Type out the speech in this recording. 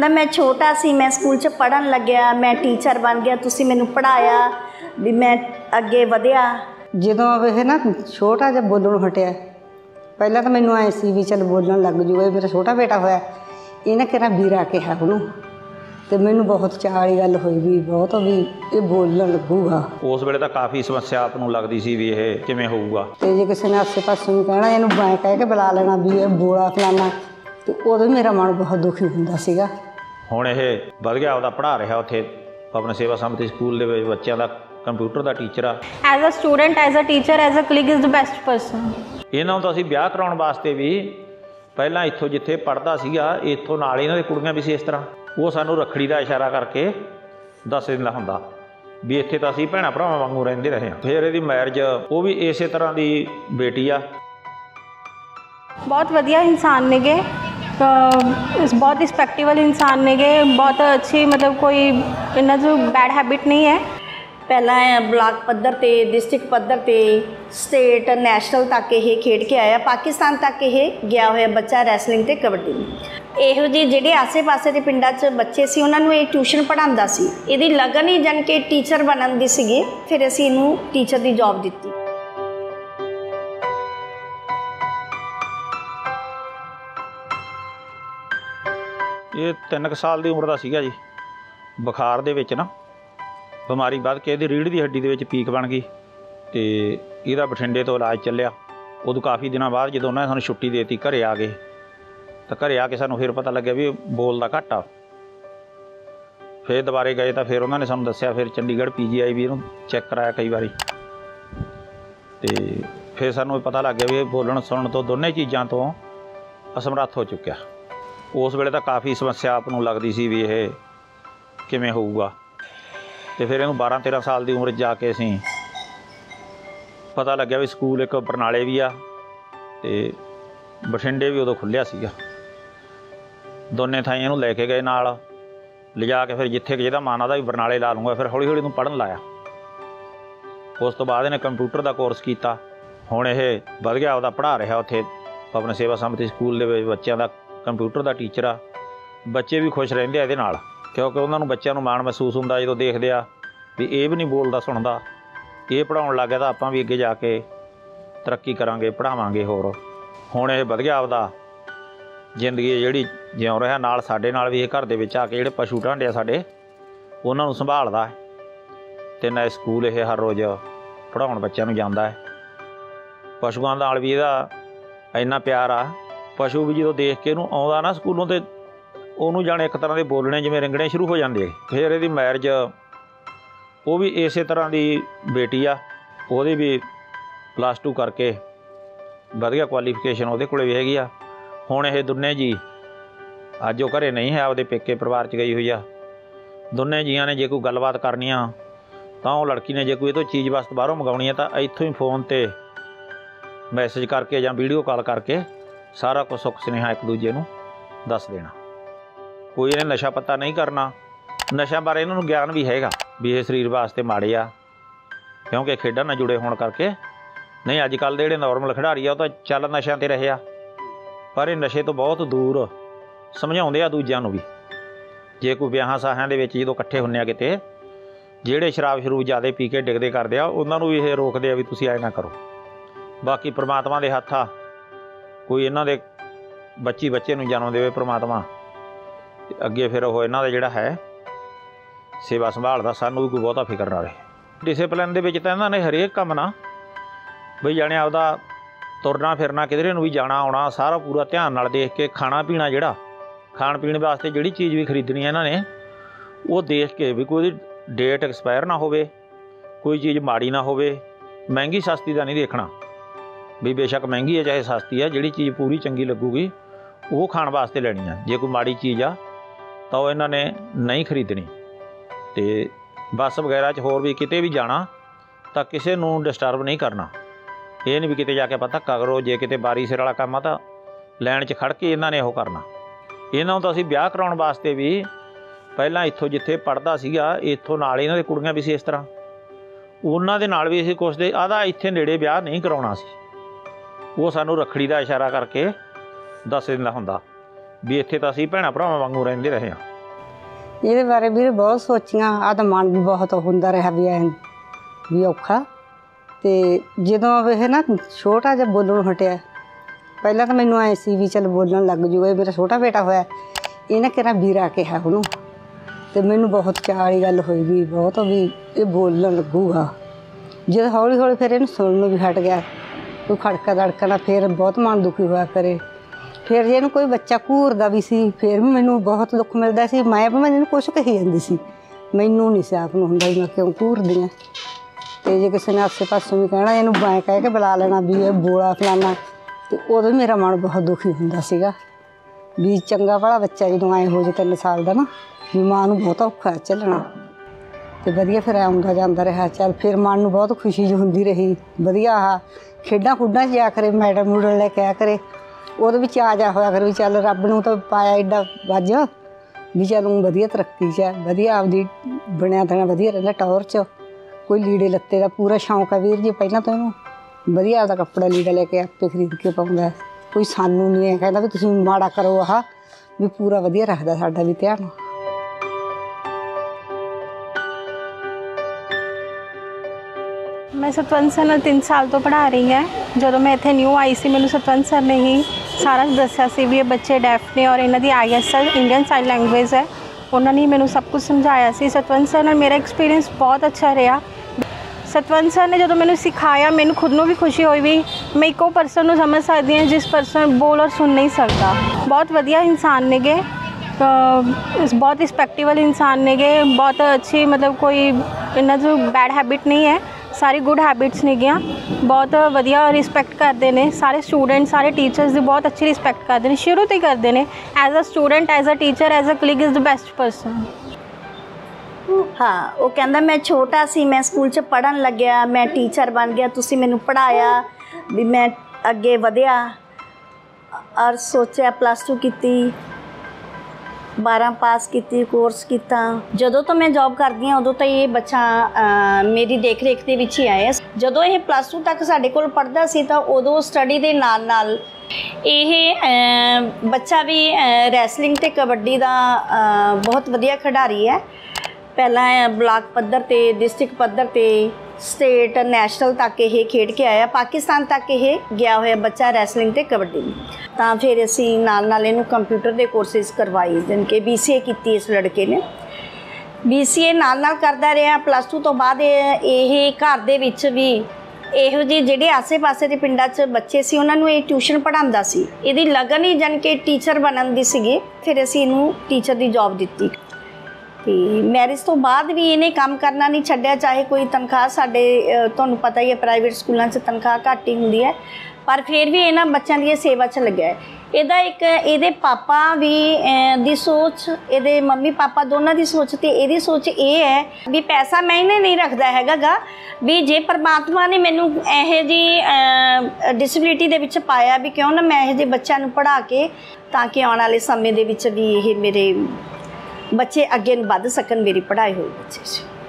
ਨਾ ਮੈਂ ਛੋਟਾ ਸੀ ਮੈਂ ਸਕੂਲ 'ਚ ਪੜਨ ਲੱਗਿਆ ਮੈਂ ਟੀਚਰ ਬਣ ਗਿਆ ਤੁਸੀਂ ਮੈਨੂੰ ਪੜਾਇਆ ਵੀ ਮੈਂ ਅੱਗੇ ਵਧਿਆ। ਜਦੋਂ ਇਹ ਨਾ ਛੋਟਾ ਜਿਹਾ ਬੋਲਣ ਹਟਿਆ। ਪਹਿਲਾਂ ਤਾਂ ਮੈਨੂੰ ਐ ਸੀ ਵੀ ਚਲ ਬੋਲਣ ਲੱਗ ਜੂਗਾ ਇਹ ਮੇਰਾ ਛੋਟਾ ਬੇਟਾ ਹੋਇਆ। ਇਹਨੇ ਕਿਹਾ ਵੀਰਾ ਕਿਹਾ ਉਹਨੂੰ? ਤੇ ਮੈਨੂੰ ਬਹੁਤ ਚਾਅ ਵਾਲੀ ਗੱਲ ਹੋਈ ਵੀ ਬਹੁਤ ਵੀ ਇਹ ਬੋਲਣ ਲੱਗੂਗਾ। ਉਸ ਵੇਲੇ ਤਾਂ ਕਾਫੀ ਸਮੱਸਿਆ ਆਪ ਨੂੰ ਲੱਗਦੀ ਸੀ ਵੀ ਇਹ ਕਿਵੇਂ ਹੋਊਗਾ। ਤੇ ਜੇ ਕਿਸੇ ਨੇ ਆਸੇ ਪਾਸੇ ਨੂੰ ਕਹਿਣਾ ਇਹਨੂੰ ਮੈਂ ਕਹਿ ਕੇ ਬੁਲਾ ਲੈਣਾ ਵੀ ਇਹ ਬੋਲਾ ਫਲਾਨਾ ਤੇ ਉਦੋਂ ਵੀ ਮੇਰਾ ਮਨ ਬਹੁਤ ਦੁਖੀ ਹੁੰਦਾ ਸੀਗਾ। ਹੁਣ ਇਹ ਵਧ ਗਿਆ ਉਹਦਾ ਪੜ੍ਹਾ ਰਿਹਾ ਉੱਥੇ। ਪਬਨ ਸੇਵਾ ਸਮਿਤੀ ਸਕੂਲ ਦੇ ਵਿੱਚ ਬੱਚਿਆਂ ਦਾ ਕੰਪਿਊਟਰ ਦਾ ਟੀਚਰ ਆ। As a student as a teacher as a colleague is the best person. ਇਹਨਾਂ ਨੂੰ ਤਾਂ ਅਸੀਂ ਵਿਆਹ ਕਰਾਉਣ ਵਾਸਤੇ ਵੀ ਪਹਿਲਾਂ ਇੱਥੋਂ ਜਿੱਥੇ ਪੜਦਾ ਸੀਗਾ ਇੱਥੋਂ ਨਾਲ ਹੀ ਇਹਨਾਂ ਦੀ ਕੁੜੀਆਂ ਵੀ ਸੀ ਇਸ ਤਰ੍ਹਾਂ। ਉਹ ਸਾਨੂੰ ਰੱਖੜੀ ਦਾ ਇਸ਼ਾਰਾ ਕਰਕੇ ਦੱਸ ਦਿੰਦਾ ਹੁੰਦਾ ਵੀ ਇੱਥੇ ਤਾਂ ਅਸੀਂ ਭੈਣਾ ਭਰਾਵਾਂ ਵਾਂਗੂ ਰਹਿੰਦੇ ਰਹੇ ਹਾਂ। ਫਿਰ ਇਹਦੀ ਮੈਰਿਜ ਉਹ ਵੀ ਇਸੇ ਤਰ੍ਹਾਂ ਦੀ ਬੇਟੀ ਆ। ਬਹੁਤ ਵਧੀਆ ਇਨਸਾਨ ਨੇਗੇ। ਅਹ, ਇਸ ਬਹੁਤ ਰਿਸਪੈਕਟੇਬਲ ਇਨਸਾਨ ਨੇਗੇ ਬਹੁਤ ਅੱਛੀ, ਮਤਲਬ ਕੋਈ ਇਹਨਾਂ 'ਚ ਬੈਡ ਹੈਬਿਟ ਨਹੀਂ ਹੈ। ਪਹਿਲਾਂ ਬਲਾਕ ਪੱਧਰ ਤੇ ਡਿਸਟ੍ਰਿਕਟ ਪੱਧਰ ਤੇ ਸਟੇਟ ਨੈਸ਼ਨਲ ਤੱਕ ਇਹ ਖੇਡ ਕੇ ਆਇਆ। ਪਾਕਿਸਤਾਨ ਤੱਕ ਇਹ ਗਿਆ ਹੋਇਆ ਬੱਚਾ ਰੈਸਲਿੰਗ ਤੇ ਕਬੱਡੀ। ਇਹੋ ਜਿਹੇ ਜਿਹੜੇ ਆਸੇ-ਪਾਸੇ ਦੇ ਪਿੰਡਾਂ 'ਚ ਬੱਚੇ ਸੀ, ਉਹਨਾਂ ਨੂੰ ਇਹ ਟਿਊਸ਼ਨ ਪੜ੍ਹਾਉਂਦਾ ਸੀ। ਇਹਦੀ ਲਗਨ ਹੀ ਜਾਣੀ ਕੇ ਟੀਚਰ ਬਣਨ ਦੀ ਸੀਗੀ। ਫਿਰ ਅਸੀਂ ਇਹਨੂੰ ਟੀਚਰ ਦੀ ਜੌਬ ਦਿੱਤੀ। ਇਹ 3 ਸਾਲ ਦੀ ਉਮਰ ਦਾ ਸੀਗਾ ਜੀ। ਬੁਖਾਰ ਦੇ ਵਿੱਚ ਨਾ, ਬਿਮਾਰੀ ਵੱਧ ਕੇ ਇਹਦੀ ਰੀੜ੍ਹ ਦੀ ਹੱਡੀ ਦੇ ਵਿੱਚ ਪੀਕ ਬਣ ਗਈ ਤੇ ਇਹਦਾ ਬਠਿੰਡੇ ਤੋਂ ਇਲਾਜ ਚੱਲਿਆ। ਉਦੋਂ ਕਾਫੀ ਦਿਨਾਂ ਬਾਅਦ ਜਦੋਂ ਉਹਨਾਂ ਨੇ ਸਾਨੂੰ ਛੁੱਟੀ ਦੇਤੀ ਘਰੇ ਆ ਗਏ ਤਾਂ ਘਰੇ ਆ ਕੇ ਸਾਨੂੰ ਫਿਰ ਪਤਾ ਲੱਗਿਆ ਵੀ ਬੋਲਦਾ ਘੱਟ ਆ। ਫਿਰ ਦੁਬਾਰੇ ਗਏ ਤਾਂ ਫਿਰ ਉਹਨਾਂ ਨੇ ਸਾਨੂੰ ਦੱਸਿਆ, ਫਿਰ ਚੰਡੀਗੜ੍ਹ ਪੀਜੀਆਈ ਵੀ ਇਹਨੂੰ ਚੈੱਕ ਕਰਾਇਆ ਕਈ ਵਾਰੀ। ਤੇ ਫਿਰ ਸਾਨੂੰ ਪਤਾ ਲੱਗ ਗਿਆ ਵੀ ਇਹ ਬੋਲਣ ਸੁਣਨ ਤੋਂ ਦੋਨੇ ਚੀਜ਼ਾਂ ਤੋਂ ਅਸਮਰੱਥ ਹੋ ਚੁੱਕਿਆ। ਉਸ ਵੇਲੇ ਤਾਂ ਕਾਫੀ ਸਮੱਸਿਆ ਆਪ ਨੂੰ ਲੱਗਦੀ ਸੀ ਵੀ ਇਹ ਕਿਵੇਂ ਹੋਊਗਾ। ਤੇ ਫਿਰ ਇਹਨੂੰ 12 13 ਸਾਲ ਦੀ ਉਮਰ 'ਚ ਜਾ ਕੇ ਅਸੀਂ ਪਤਾ ਲੱਗਿਆ ਵੀ ਸਕੂਲ ਇੱਕ ਬਰਨਾਲੇ ਵੀ ਆ ਤੇ ਬਠਿੰਡੇ ਵੀ ਉਦੋਂ ਖੁੱਲਿਆ ਸੀਗਾ। ਦੋਨੇ ਥਾਈਂ ਇਹਨੂੰ ਲੈ ਕੇ ਗਏ ਨਾਲ, ਲਿਜਾ ਕੇ ਫਿਰ ਜਿੱਥੇ ਕਿ ਜਿਹਦਾ ਮਨ ਆਦਾ ਵੀ ਬਰਨਾਲੇ ਲਾ ਲੂੰਗਾ ਫਿਰ ਹੌਲੀ ਹੌਲੀ ਨੂੰ ਪੜਨ ਲਾਇਆ। ਉਸ ਤੋਂ ਬਾਅਦ ਇਹਨੇ ਕੰਪਿਊਟਰ ਦਾ ਕੋਰਸ ਕੀਤਾ। ਹੁਣ ਇਹ ਵਧ ਗਿਆ, ਉਹਦਾ ਪੜ੍ਹਾ ਰਿਹਾ ਉੱਥੇ ਪਬਨ ਸੇਵਾ ਸੰਮਤੀ ਸਕੂਲ ਦੇ ਵਿੱਚ ਬੱਚਿਆਂ ਦਾ ਕੰਪਿਊਟਰ ਦਾ ਟੀਚਰ ਆ, ਬੱਚੇ ਵੀ ਖੁਸ਼ ਰਹਿੰਦੇ ਆ ਇਹਦੇ ਨਾਲ, ਕਿਉਂਕਿ ਉਹਨਾਂ ਨੂੰ ਬੱਚਿਆਂ ਨੂੰ ਮਾਣ ਮਹਿਸੂਸ ਹੁੰਦਾ ਜਦੋਂ ਦੇਖਦੇ ਆ ਵੀ ਇਹ ਵੀ ਨਹੀਂ ਬੋਲਦਾ ਸੁਣਦਾ। ਇਹ ਪੜਾਉਣ ਲੱਗ ਗਿਆ ਤਾਂ ਆਪਾਂ ਵੀ ਅੱਗੇ ਜਾ ਕੇ ਤਰੱਕੀ ਕਰਾਂਗੇ ਪੜਾਵਾਂਗੇ ਹੋਰ। ਹੁਣ ਇਹ ਵਧ ਗਿਆ ਆਪਦਾ ਜ਼ਿੰਦਗੀ ਜਿਹੜੀ ਜਿਉਂ ਰਿਹਾ, ਨਾਲ ਸਾਡੇ ਨਾਲ ਵੀ ਇਹ ਘਰ ਦੇ ਵਿੱਚ ਆ ਕੇ ਜਿਹੜੇ ਪਸ਼ੂ ਢਾਂਡੇ ਆ ਸਾਡੇ, ਉਹਨਾਂ ਨੂੰ ਸੰਭਾਲਦਾ ਹੈ। ਤੇ ਨਾ ਸਕੂਲ ਇਹ ਹਰ ਰੋਜ਼ ਪੜਾਉਣ ਬੱਚਿਆਂ ਨੂੰ ਜਾਂਦਾ ਹੈ। ਪਸ਼ੂਆਂ ਨਾਲ ਵੀ ਇਹਦਾ ਇੰਨਾ ਪਿਆਰ ਆ ਪਸ਼ੂ ਵੀ ਜਦੋਂ ਦੇਖ ਕੇ ਇਹਨੂੰ ਆਉਂਦਾ ਨਾ ਸਕੂਲੋਂ ਤੇ ਉਹਨੂੰ ਜਾਣੇ ਇੱਕ ਤਰ੍ਹਾਂ ਦੇ ਬੋਲਣੇ ਜਿਵੇਂ ਰਿੰਗਣੇ ਸ਼ੁਰੂ ਹੋ ਜਾਂਦੇ ਆ। ਫਿਰ ਇਹਦੀ ਮੈਰਿਜ ਉਹ ਵੀ ਇਸੇ ਤਰ੍ਹਾਂ ਦੀ ਬੇਟੀ ਆ, ਉਹਦੀ ਵੀ ਪਲੱਸ 2 ਕਰਕੇ ਵਧੀਆ ਕੁਆਲੀਫਿਕੇਸ਼ਨ ਉਹਦੇ ਕੋਲੇ ਵੀ ਹੈਗੀ ਆ। ਹੁਣ ਇਹ ਦੋਨੇ ਜੀ ਅੱਜ ਉਹ ਘਰੇ ਨਹੀਂ ਹੈ, ਆਪਦੇ ਪੇਕੇ ਪਰਿਵਾਰ 'ਚ ਗਈ ਹੋਈ ਆ। ਦੋਨੇ ਜੀਆਂ ਨੇ ਜੇ ਕੋਈ ਗੱਲਬਾਤ ਕਰਨੀ ਆ, ਤਾਂ ਉਹ ਲੜਕੀ ਨੇ ਜੇ ਕੋਈ ਇਹ ਤੋਂ ਚੀਜ਼ ਵਾਸਤੇ ਬਾਹਰੋਂ ਮੰਗਾਉਣੀ ਆ, ਤਾਂ ਇੱਥੋਂ ਹੀ ਫੋਨ ਤੇ ਮੈਸੇਜ ਕਰਕੇ ਜਾਂ ਵੀਡੀਓ ਕਾਲ ਕਰਕੇ ਸਾਰਾ ਕੁਝ ਸੁੱਖ ਸੁਨੇਹਾ ਇੱਕ ਦੂਜੇ ਨੂੰ ਦੱਸ ਦੇਣਾ। ਕੋਈ ਇਹਨੇ ਨਸ਼ਾ ਪੱਤਾ ਨਹੀਂ ਕਰਨਾ। ਨਸ਼ਾ ਬਾਰੇ ਇਹਨਾਂ ਨੂੰ ਗਿਆਨ ਵੀ ਹੈਗਾ ਵੀ ਇਹ ਸਰੀਰ ਵਾਸਤੇ ਮਾੜੇ ਆ। ਕਿਉਂਕਿ ਖੇਡਾਂ ਨਾਲ ਜੁੜੇ ਹੋਣ ਕਰਕੇ ਨਹੀਂ ਅੱਜ ਕੱਲ ਦੇ ਜਿਹੜੇ ਨਾਰਮਲ ਖਿਡਾਰੀ ਆ, ਉਹ ਤਾਂ ਚੱਲ ਨਸ਼ਿਆਂ ਤੇ ਰਹੇ ਆ। ਪਰ ਇਹ ਨਸ਼ੇ ਤੋਂ ਬਹੁਤ ਦੂਰ ਸਮਝਾਉਂਦੇ ਆ ਦੂਜਿਆਂ ਨੂੰ ਵੀ। ਜੇ ਕੋਈ ਵਿਆਹਾਂ ਸਾਹਾਂ ਦੇ ਵਿੱਚ ਜਦੋਂ ਇਕੱਠੇ ਹੁੰਨੇ ਆ ਕਿਤੇ, ਜਿਹੜੇ ਸ਼ਰਾਬ ਸ਼ਰੂਬ ਜ਼ਿਆਦਾ ਪੀ ਕੇ ਡਿੱਗਦੇ ਕਰਦੇ ਆ, ਉਹਨਾਂ ਨੂੰ ਵੀ ਇਹ ਰੋਕਦੇ ਆ ਵੀ ਤੁਸੀਂ ਐ ਨਾ ਕਰੋ। ਬਾਕੀ ਪ੍ਰਮਾਤਮਾ ਦੇ ਹੱਥ ਆ ਕੋਈ ਇਹਨਾਂ ਦੇ ਬੱਚੀ ਬੱਚੇ ਨੂੰ ਜਨਮ ਦੇਵੇ ਪ੍ਰਮਾਤਮਾ, ਤੇ ਅੱਗੇ ਫਿਰ ਉਹ ਇਹਨਾਂ ਦਾ ਜਿਹੜਾ ਹੈ ਸੇਵਾ ਸੰਭਾਲ ਦਾ ਸਾਨੂੰ ਵੀ ਕੋਈ ਬਹੁਤਾ ਫਿਕਰ ਨਾ ਰਹੇ। ਡਿਸਪਲਿਨ ਦੇ ਵਿੱਚ ਤਾਂ ਇਹਨਾਂ ਨੇ ਹਰੇਕ ਕੰਮ ਨਾ ਬਈ ਜਾਣੇ ਆਪਦਾ ਤੁਰਨਾ ਫਿਰਨਾ, ਕਿਧਰੇ ਨੂੰ ਵੀ ਜਾਣਾ, ਆਉਣਾ, ਸਾਰਾ ਪੂਰਾ ਧਿਆਨ ਨਾਲ ਦੇਖ ਕੇ ਖਾਣਾ ਪੀਣਾ ਜਿਹੜਾ, ਖਾਣ ਪੀਣ ਵਾਸਤੇ ਜਿਹੜੀ ਚੀਜ਼ ਵੀ ਖਰੀਦਣੀ ਹੈ ਇਹਨਾਂ ਨੇ, ਉਹ ਦੇਖ ਕੇ ਵੀ ਕੋਈ ਡੇਟ ਐਕਸਪਾਇਰ ਨਾ ਹੋਵੇ, ਕੋਈ ਚੀਜ਼ ਮਾੜੀ ਨਾ ਹੋਵੇ, ਮਹਿੰਗੀ ਸਸਤੀ ਦਾ ਨਹੀਂ ਦੇਖਣਾ। ਵੀ ਬੇਸ਼ੱਕ ਮਹਿੰਗੀ ਹੈ, ਚਾਹੇ ਸਸਤੀ ਹੈ, ਜਿਹੜੀ ਚੀਜ਼ ਪੂਰੀ ਚੰਗੀ ਲੱਗੂਗੀ, ਉਹ ਖਾਣ ਵਾਸਤੇ ਲੈਣੀ ਆ। ਜੇ ਕੋਈ ਮਾੜੀ ਚੀਜ਼ ਆ, ਤਾਂ ਉਹ ਇਹਨਾਂ ਨੇ ਨਹੀਂ ਖਰੀਦਣੀ। ਤੇ ਬੱਸ ਵਗੈਰਾ 'ਚ ਹੋਰ ਵੀ ਕਿਤੇ ਵੀ ਜਾਣਾ, ਤਾਂ ਕਿਸੇ ਨੂੰ ਡਿਸਟਰਬ ਨਹੀਂ ਕਰਨਾ। ਇਹ ਨਹੀਂ ਵੀ ਕਿਤੇ ਜਾ ਕੇ ਪਤਾ ਧੱਕਾ ਕਰੋ, ਜੇ ਕਿਤੇ ਬਾਰੀ ਸਿਰ ਵਾਲਾ ਕੰਮ ਆ, ਤਾਂ ਲੈਣ 'ਚ ਖੜ ਕੇ ਇਹਨਾਂ ਨੇ ਉਹ ਕਰਨਾ। ਇਹਨਾਂ ਨੂੰ ਤਾਂ ਅਸੀਂ ਵਿਆਹ ਕਰਾਉਣ ਵਾਸਤੇ ਵੀ ਪਹਿਲਾਂ ਇੱਥੋਂ ਜਿੱਥੇ ਪੜਦਾ ਸੀਗਾ, ਇੱਥੋਂ ਨਾਲ ਇਹਨਾਂ ਦੇ ਕੁੜੀਆਂ ਵੀ ਸੀ ਇਸ ਤਰ੍ਹਾਂ। ਉਹਨਾਂ ਦੇ ਨਾਲ ਵੀ ਅਸੀਂ ਕੁਛ ਦੇ ਆਦਾ ਇੱਥੇ ਨੇੜੇ ਵਿਆਹ ਨਹੀਂ ਕਰਾਉਣਾ ਸੀ। ਉਹ ਸਾਨੂੰ ਰੱਖੜੀ ਦਾ ਇਸ਼ਾਰਾ ਕਰਕੇ ਦੱਸ ਦਿੰਦਾ ਹੁੰਦਾ ਵੀ ਇੱਥੇ ਤਾਂ ਅਸੀਂ ਭੈਣਾ ਭਰਾਵਾਂ ਵਾਂਗੂ ਰਹਿੰਦੇ ਰਹੇ ਹਾਂ। ਇਹਦੇ ਬਾਰੇ ਵੀਰ ਬਹੁਤ ਸੋਚੀਆਂ ਆ ਤਾਂ ਮਨ ਵੀ ਬਹੁਤ ਹੁੰਦਾ ਰਿਹਾ ਵੀ ਐਂ ਵੀ ਔਖਾ। ਤੇ ਜਦੋਂ ਇਹ ਨਾ ਛੋਟਾ ਜਿਹਾ ਬੋਲਣ ਹਟਿਆ, ਪਹਿਲਾਂ ਤਾਂ ਮੈਨੂੰ ਐ ਸੀ ਵੀ ਚਲ ਬੋਲਣ ਲੱਗ ਜੂਗਾ ਮੇਰਾ ਛੋਟਾ ਬੇਟਾ ਹੋਇਆ, ਇਹਨੇ ਕਿਹਾ ਵੀਰਾ ਕਿਹਾ ਉਹਨੂੰ? ਤੇ ਮੈਨੂੰ ਬਹੁਤ ਚਾਹ ਵਾਲੀ ਗੱਲ ਹੋਈ ਵੀ ਬਹੁਤ ਵੀ ਇਹ ਬੋਲਣ ਲੱਗੂਗਾ। ਜਦ ਹੌਲੀ ਹੌਲੀ ਫਿਰ ਇਹਨੂੰ ਸੁਣਨ ਨੂੰ ਵੀ ਹਟ ਗਿਆ। ਕੋਈ ਖੜਕਾ ਦੜਕਣਾ ਫਿਰ ਬਹੁਤ ਮਨ ਦੁਖੀ ਹੋਇਆ ਕਰੇ। ਫਿਰ ਜੇ ਇਹਨੂੰ ਕੋਈ ਬੱਚਾ ਘੂਰਦਾ ਵੀ ਸੀ, ਫਿਰ ਵੀ ਮੈਨੂੰ ਬਹੁਤ ਦੁੱਖ ਮਿਲਦਾ ਸੀ। ਮੈਂ ਵੀ ਮੈਨੂੰ ਕੁਛ ਕਹੀ ਜਾਂਦੀ ਸੀ। ਮੈਨੂੰ ਨਹੀਂ ਸੀ ਆਪ ਨੂੰ ਹੁੰਦਾ ਵੀ ਮੈਂ ਕਿਉਂ ਘੂਰਦੀ ਹਾਂ ਤੇ ਜੇ ਕਿਸੇ ਨੇ ਆਸੇ ਪਾਸੇ ਵੀ ਕਹਿਣਾ, ਇਹਨੂੰ ਮੈਂ ਕਹਿ ਕੇ ਬੁਲਾ ਲੈਣਾ ਵੀ ਇਹ ਬੋਲਾ ਫਲਾਨਾ ਤੇ ਉਦੋਂ ਮੇਰਾ ਮਨ ਬਹੁਤ ਦੁਖੀ ਹੁੰਦਾ ਸੀਗਾ। ਵੀ ਚੰਗਾ ਭਲਾ ਬੱਚਾ ਜਦੋਂ ਐ ਹੋ ਜੇ ਤਿੰਨ ਸਾਲ ਦਾ ਨਾ, ਵੀ ਮਾਂ ਨੂੰ ਬਹੁਤ ਔਖਾ ਹੈ ਚੱਲਣਾ ਤੇ ਵਧੀਆ ਫਿਰ ਆਉਂਦਾ ਜਾਂਦਾ ਰਿਹਾ। ਚੱਲ ਫਿਰ ਮਨ ਨੂੰ ਬਹੁਤ ਖੁਸ਼ੀ ਜਿਹੀ ਹੁੰਦੀ ਰਹੀ। ਵਧੀਆ ਆ। ਖੇਡਾਂ ਖੁੱਡਾਂ 'ਚ ਜਾ ਕਰੇ ਮੈਡਲ ਮੂਡਲ ਲੈ ਕੇ ਆਇਆ ਕਰੇ। ਉਹਦੇ ਵਿੱਚ ਆ ਜਾ ਹੋਇਆ ਕਰ ਵੀ ਚੱਲ ਰੱਬ ਨੂੰ ਤਾਂ ਪਾਇਆ ਐਡਾ ਵੱਜ। ਵੀ ਚੱਲ ਵਧੀਆ ਤਰੱਕੀ 'ਚ ਹੈ ਵਧੀਆ ਆਪਦੀ ਬਣਿਆ ਤਾਂ ਵਧੀਆ ਰਹਿੰਦਾ ਟੌਰ 'ਚ। ਕੋਈ ਲੀੜੇ ਲੱਤੇ ਦਾ ਪੂਰਾ ਸ਼ੌਂਕ ਹੈ ਵੀਰ ਜੀ ਪਹਿਲਾਂ ਤੋਂ ਇਹਨੂੰ। ਵਧੀਆ ਆਪਦਾ ਕੱਪੜਾ ਲੀੜਾ ਲੈ ਕੇ ਆਪੇ ਖਰੀਦ ਕੇ ਪਾਉਂਦਾ। ਕੋਈ ਸਾਨੂੰ ਨਹੀਂ ਹੈ ਕਹਿੰਦਾ ਵੀ ਤੁਸੀਂ ਮਾੜਾ ਕਰੋ ਆਹ। ਵੀ ਪੂਰਾ ਵਧੀਆ ਰੱਖਦਾ ਸਾਡਾ ਵੀ ਧਿਆਨ। ਮੈਂ ਸਤਵੰਤ ਸਰ ਨਾਲ 3 ਸਾਲ ਤੋਂ ਪੜ੍ਹਾ ਰਹੀ ਹਾਂ ਜਦੋਂ ਮੈਂ ਇੱਥੇ ਨਿਊ ਆਈ ਸੀ ਮੈਨੂੰ ਸਤਵੰਤ ਸਰ ਨੇ ਹੀ ਸਾਰਾ ਦੱਸਿਆ ਸੀ ਵੀ ਇਹ ਬੱਚੇ ਡੈਫ ਨੇ ਔਰ ਇਹਨਾਂ ਦੀ ਆਈਐਸਐਲ ਇੰਡੀਅਨ ਸਾਈਨ ਲੈਂਗੁਏਜ ਹੈ ਉਹਨਾਂ ਨੇ ਹੀ ਮੈਨੂੰ ਸਭ ਕੁਝ ਸਮਝਾਇਆ ਸੀ ਸਤਵੰਤ ਸਰ ਨਾਲ ਮੇਰਾ ਐਕਸਪੀਰੀਅੰਸ ਬਹੁਤ ਅੱਛਾ ਰਿਹਾ ਸਤਵੰਤ ਸਰ ਨੇ ਜਦੋਂ ਮੈਨੂੰ ਸਿਖਾਇਆ ਮੈਨੂੰ ਖੁਦ ਨੂੰ ਵੀ ਖੁਸ਼ੀ ਹੋਈ ਵੀ ਮੈਂ ਇੱਕੋ ਪਰਸਨ ਨੂੰ ਸਮਝ ਸਕਦੀ ਹਾਂ ਜਿਸ ਪਰਸਨ ਬੋਲ ਔਰ ਸੁਣ ਨਹੀਂ ਸਕਦਾ ਬਹੁਤ ਵਧੀਆ ਇਨਸਾਨ ਨੇਗੇ ਅਹ ਇਸ ਬਹੁਤ ਰਿਸਪੈਕਟੇਬਲ ਇਨਸਾਨ ਨੇਗੇ ਬਹੁਤ ਅੱਛੀ ਮਤਲਬ ਕੋਈ ਇਹਨਾਂ 'ਚ ਬੈਡ ਹੈਬਿਟ ਨਹੀਂ ਹੈ ਸਾਰੀ ਗੁੱਡ ਹੈਬਿਟਸ ਨੇਗੀਆਂ ਬਹੁਤ ਵਧੀਆ ਰਿਸਪੈਕਟ ਕਰਦੇ ਨੇ। ਸਾਰੇ ਸਟੂਡੈਂਟ ਸਾਰੇ ਟੀਚਰਸ ਦੀ ਬਹੁਤ ਅੱਛੀ ਰਿਸਪੈਕਟ ਕਰਦੇ ਨੇ। ਸ਼ੁਰੂ ਤੋਂ ਹੀ ਕਰਦੇ ਨੇ। As a student as a teacher as a colleague is the best person ਹਾਂ, ਉਹ ਕਹਿੰਦਾ, ਮੈਂ ਛੋਟਾ ਸੀ, ਮੈਂ ਸਕੂਲ 'ਚ ਪੜਨ ਲੱਗਿਆ। ਮੈਂ ਟੀਚਰ ਬਣ ਗਿਆ। ਤੁਸੀਂ ਮੈਨੂੰ ਪੜਾਇਆ ਵੀ ਮੈਂ ਅੱਗੇ ਵਧਿਆ। ਔਰ ਸੋਚਿਆ ਪਲੱਸ 2 ਕੀਤੀ। 12 ਪਾਸ ਕੀਤੀ ਕੋਰਸ ਕੀਤਾ। ਜਦੋਂ ਤੋਂ ਮੈਂ ਜੌਬ ਕਰਦੀ ਹਾਂ, ਉਦੋਂ ਤੋਂ ਇਹ ਬੱਚਾ ਮੇਰੀ ਦੇਖ ਰੇਖ ਦੇ ਵਿੱਚ ਹੀ ਆਇਆ ਜਦੋਂ ਇਹ ਪਲੱਸ 2 ਤੱਕ ਸਾਡੇ ਕੋਲ ਪੜਦਾ ਸੀ, ਤਾਂ ਉਦੋਂ ਸਟੱਡੀ ਦੇ ਨਾਲ ਨਾਲ ਇਹ ਬੱਚਾ ਵੀ ਰੈਸਲਿੰਗ ਤੇ ਕਬੱਡੀ ਦਾ ਬਹੁਤ ਵਧੀਆ ਖਿਡਾਰੀ ਹੈ। ਪਹਿਲਾਂ ਬਲਾਕ ਪੱਧਰ ਤੇ ਡਿਸਟ੍ਰਿਕਟ ਪੱਧਰ ਤੇ ਸਟੇਟ ਨੈਸ਼ਨਲ ਤੱਕ ਇਹ ਖੇਡ ਕੇ ਆਇਆ, ਪਾਕਿਸਤਾਨ ਤੱਕ ਇਹ ਗਿਆ ਹੋਇਆ ਬੱਚਾ ਰੈਸਲਿੰਗ ਤੇ ਕਬੱਡੀ। ਤਾਂ ਫਿਰ ਅਸੀਂ ਨਾਲ ਨਾਲ ਇਹਨੂੰ ਕੰਪਿਊਟਰ ਦੇ ਕੋਰਸਿਸ ਕਰਵਾਈ ਜਿਨ ਕਿ BCA ਕੀਤੀ ਇਸ ਲੜਕੇ ਨੇ। BCA ਨਾਲ ਨਾਲ ਕਰਦਾ ਰਿਹਾ ਪਲੱਸ 2 ਤੋਂ ਬਾਅਦ ਇਹ ਇਹ ਘਰ ਦੇ ਵਿੱਚ ਵੀ ਇਹੋ ਜਿਹੇ ਜਿਹੜੇ ਆਸੇ-ਪਾਸੇ ਦੇ ਪਿੰਡਾਂ 'ਚ ਬੱਚੇ ਸੀ, ਉਹਨਾਂ ਨੂੰ ਇਹ ਟਿਊਸ਼ਨ ਪੜ੍ਹਾਉਂਦਾ ਸੀ। ਇਹਦੀ ਲਗਨ ਹੀ ਜਨ ਕਿ ਟੀਚਰ ਬਣਨ ਦੀ ਸੀਗੀ, ਫਿਰ ਅਸੀਂ ਇਹਨੂੰ ਟੀਚਰ ਦੀ ਜੌਬ ਦਿੱਤੀ। ਤੇ ਮੈਰਿਜ ਤੋਂ ਬਾਅਦ ਵੀ ਇਹਨੇ ਕੰਮ ਕਰਨਾ ਨਹੀਂ ਛੱਡਿਆ, ਚਾਹੇ ਕੋਈ ਤਨਖਾਹ ਸਾਡੇ ਤੁਹਾਨੂੰ ਪਤਾ ਹੀ ਹੈ ਪ੍ਰਾਈਵੇਟ ਸਕੂਲਾਂ 'ਚ ਤਨਖਾਹ ਘੱਟ ਹੀ ਹੁੰਦੀ ਹੈ, ਪਰ ਫਿਰ ਵੀ ਇਹਨਾਂ ਬੱਚਿਆਂ ਦੀ ਸੇਵਾ 'ਚ ਲੱਗਿਆ ਹੈ। ਇਹਦਾ ਇੱਕ, ਇਹਦੇ ਪਾਪਾ ਵੀ ਦੀ ਸੋਚ, ਇਹਦੇ ਮੰਮੀ ਪਾਪਾ ਦੋਨਾਂ ਦੀ ਸੋਚ ਤੇ ਇਹਦੀ ਸੋਚ ਇਹ ਹੈ ਵੀ ਪੈਸਾ ਮੈਂ ਇਹਨੇ ਨਹੀਂ ਰੱਖਦਾ ਹੈਗਾਗਾ, ਵੀ ਜੇ ਪਰਮਾਤਮਾ ਨੇ ਮੈਨੂੰ ਇਹੋ ਜੀ ਡਿਸੇਬਿਲਿਟੀ ਦੇ ਵਿੱਚ ਪਾਇਆ ਵੀ ਕਿਉਂ ਨਾ ਮੈਂ ਇਹੋ ਜਿਹੇ ਬੱਚਿਆਂ ਨੂੰ ਪੜ੍ਹਾ ਕੇ, ਤਾਂ ਕਿ ਆਉਣ ਵਾਲੇ ਸਮੇਂ ਦੇ ਵਿੱਚ ਵੀ ਇਹ ਮੇਰੇ ਬੱਚੇ ਅੱਗੇ ਵੱਧ ਸਕਣ ਮੇਰੀ ਪੜ੍ਹਾਈ ਹੋਈ ਬੱਚੇ 'ਚ।